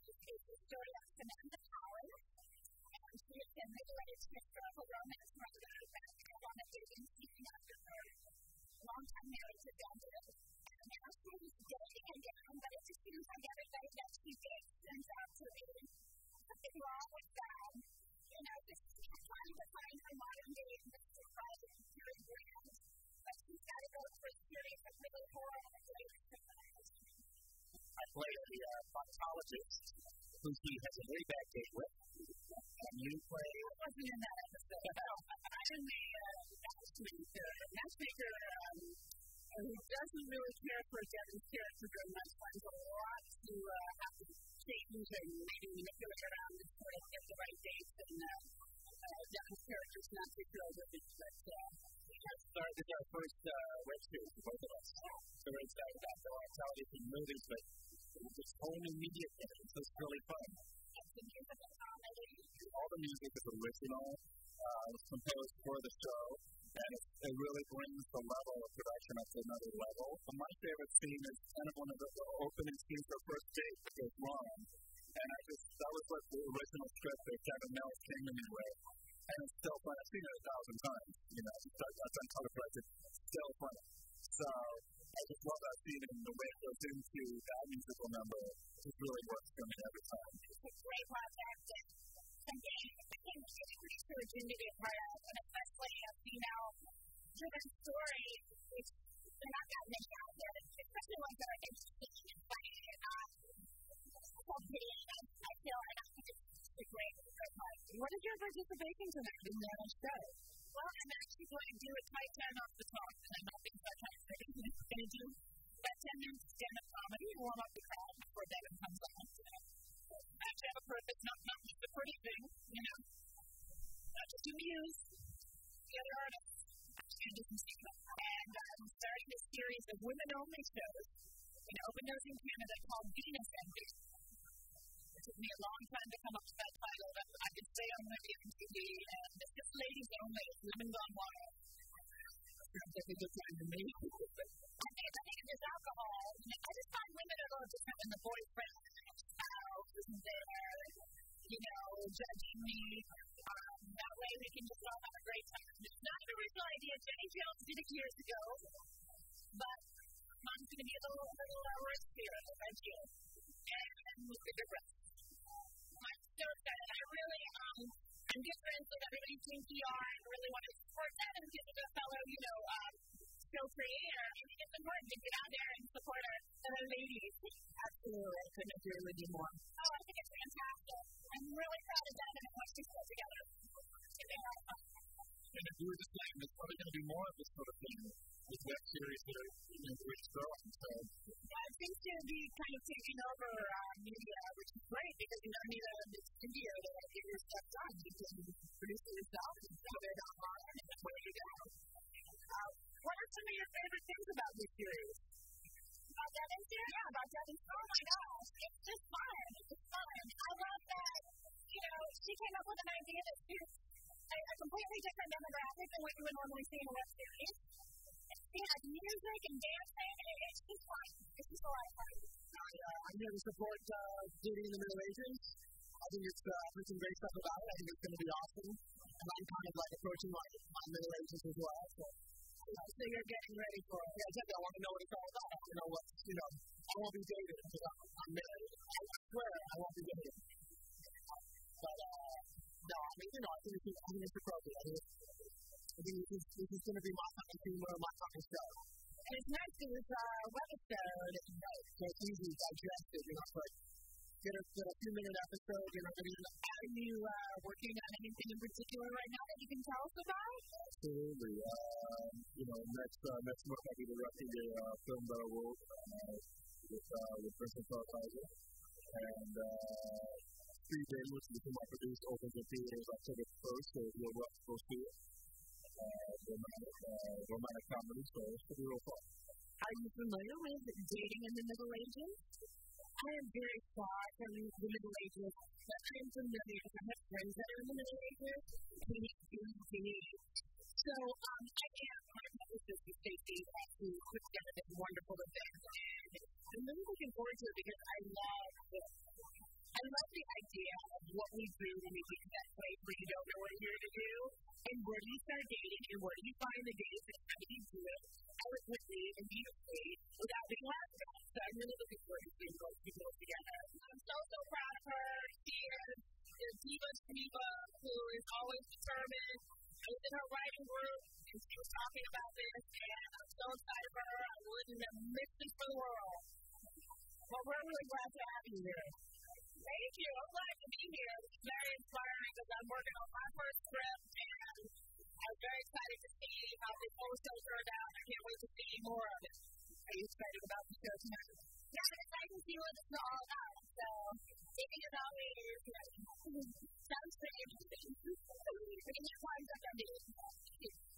Victoria Samantha Howard, and she has been the greatest historical romance writer of Alabama dating scene after her longtime marriage has ended. And now she's dating again, but it just seems like everybody that she dates turns out to be something wrong with them. You know, just trying to find her modern day and this is surprising Cary Grant, but she's got to go through a series of really horrible relationships. I played the uh, proctologist who he has a very bad date with. And you play. I wasn't in that episode. I'm the uh, matchmaker. Matchmaker um, doesn't really care for Devin's character very much, finds a lot to uh, have to change and maybe manipulate around to sort of get the right dates. And uh, uh, Devin's character's not too thrilled with it, but. Uh, this is our first uh, web series for both of us. So we're excited about the television movies, but this whole new media thing. It's really fun. All the music is original. Uh, was composed for the show, and it, it really brings the level of production up to another level. And my favorite scene is kind of one of the, opening scenes for First Date goes wrong. And I just, that was like the original script that Devin Mills came to me with. And it's still fun. I've seen it a thousand times. You know, I've done color corrected. It's still fun. So I just love that scene and the way it goes into that musical number. It really works for me every time. It's a great project. Something I think research into it part of, and especially a female driven story, which they're not that many out there, especially ones that are interesting and funny and uh, not complicated. I feel, and I think it's a great, great part. What is your participation tonight in the show? Well, I'm actually going to do a tight 10 off the top, and I'm not being sarcastic. Going to do that 10 minutes stand-up comedy warm up the crowd before Devin comes on. I actually have a purpose, not, not a pretty thing, you know, not just to amuse the other artists. And I'm starting this series of women-only shows in Open Nose in Canada called Venus Envy. It took me a long time to come up with that title, but I could say on Wendy MTV, and it's just ladies only, women gone like a good time to me. I think, I think there's alcohol. I just find women are a little different when the boyfriend isn't there, you know, judging me. Um, that way we can just all have a great time. It's not an original idea. Jenny Jones did it years ago, but mine's going to be a little, little uh, riskier, I feel. And with the difference. I'm I'm good friends with everybody in PR and really want to support that and give it a fellow, you know, um, show creator. I think it's important to get out there and support our fellow ladies. Absolutely. I couldn't agree with you more. Oh, I think it's fantastic. I'm really proud of Devin and what she's put together. And if you were just saying, there's probably going to be more of this sort of thing with web series that are you know, which growing. So yeah, it seems to be kind of taking over uh, media, which great because you don't need a studio to like, get your stuff done. You can produce it yourself and sell it online, and that's where you go. Uh, what are some of your favorite things about this series? About Devin's series? Yeah, about Devin's. Oh my gosh, it's just fun. It's fun. I love that. You know, she came up with an idea that suits a, a completely different demographic than what you would normally see in a web series. Yeah, music and dancing, it's just fun. It's just a lot of fun. Uh, I'm here to support uh, dating in the Middle Ages. I think it's uh, there's some great stuff about it. I think it's going to be awesome. And I'm kind of like approaching my, my Middle Ages as well. So, so you're getting ready for it. Yeah, exactly. I want to know what it's all about. I want to know what, you know, I won't be dating because I'm, I'm married. I swear I won't be dating. But, uh, no, I mean, you know, I think it's, I think it's appropriate. I think it's, I think this is, this is going to be my fucking humor, my fucking show. Nice because it's a webisode. Right, so to digest you know, like, get a, get a few minute episode, to be Are you uh, working on anything in particular right now that you can tell us about? Absolutely. Um, you know, next uh, next month I'll be directing a uh, film that I wrote uh, with uh, with Vincent Kaiser. And uh, Three Day, which is my produced, opens in theaters October 1st, so to go see it. Romantic, romantic comedy, so it should be real fun. Are you familiar with dating in the Middle Ages? I am very far from the Middle Ages, but I am familiar. I have friends that are in the Middle Ages. So, um, I am my publicist Stacey, who put together this wonderful event, and I'm really looking forward to it because where you start dating, and where you find the dates, and how you do it eloquently and beautifully without being laughed at. So I'm really looking forward to seeing those people together. I'm so, so proud of her. She is the diva Shiva, who is always determined. I was in her writing group, and she was talking about this, and I'm so excited for her. I wouldn't have missed it for the world. Well, we're really glad to have you here. Thank you. I'm glad to be here. It's very inspiring because I'm working on my first script and very excited to see how the whole show turned out. I can't wait to see more of it. Are you excited about the show tonight? Yeah, I'm excited to see what this is all about. So, taking it all in is sounds pretty interesting. we can just wind up our meeting.